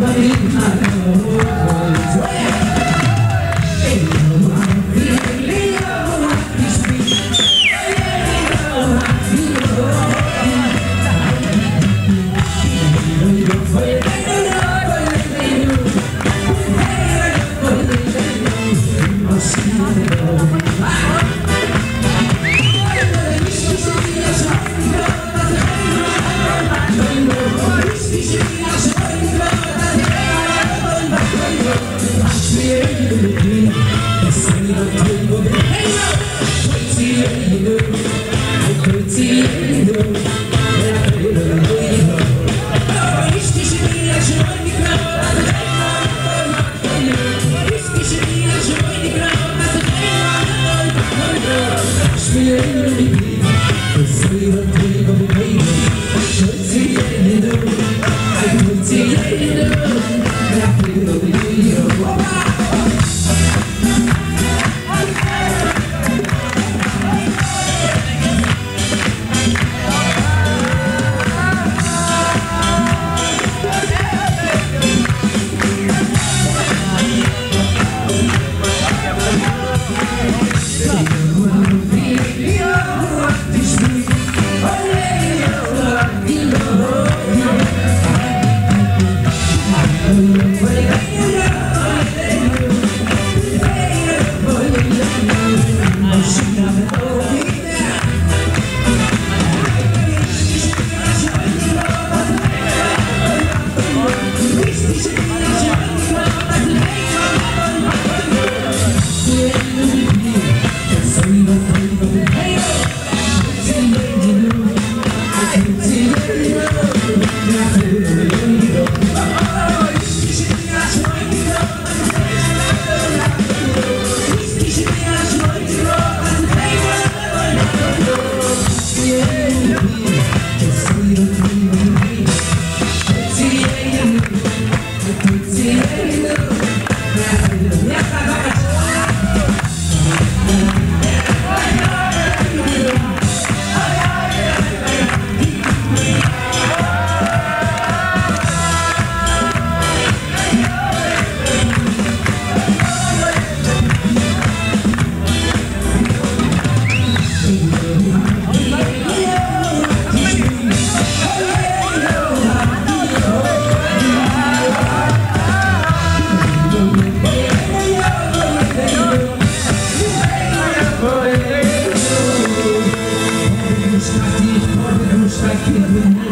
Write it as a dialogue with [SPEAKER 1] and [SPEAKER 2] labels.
[SPEAKER 1] Valeu, I put it Just see. you